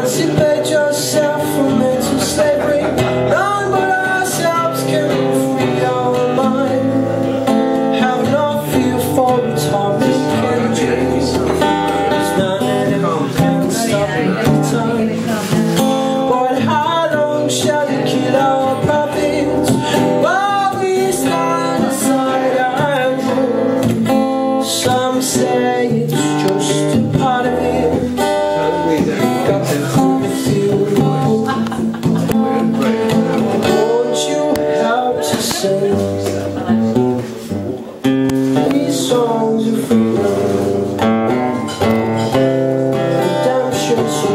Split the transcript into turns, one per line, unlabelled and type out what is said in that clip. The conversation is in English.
Emancipate yourself from mental slavery. None but ourselves can free our mind. Have no fear for. There's nothing that can stop it. But how long shall you kill our pride? songs of freedom Redemption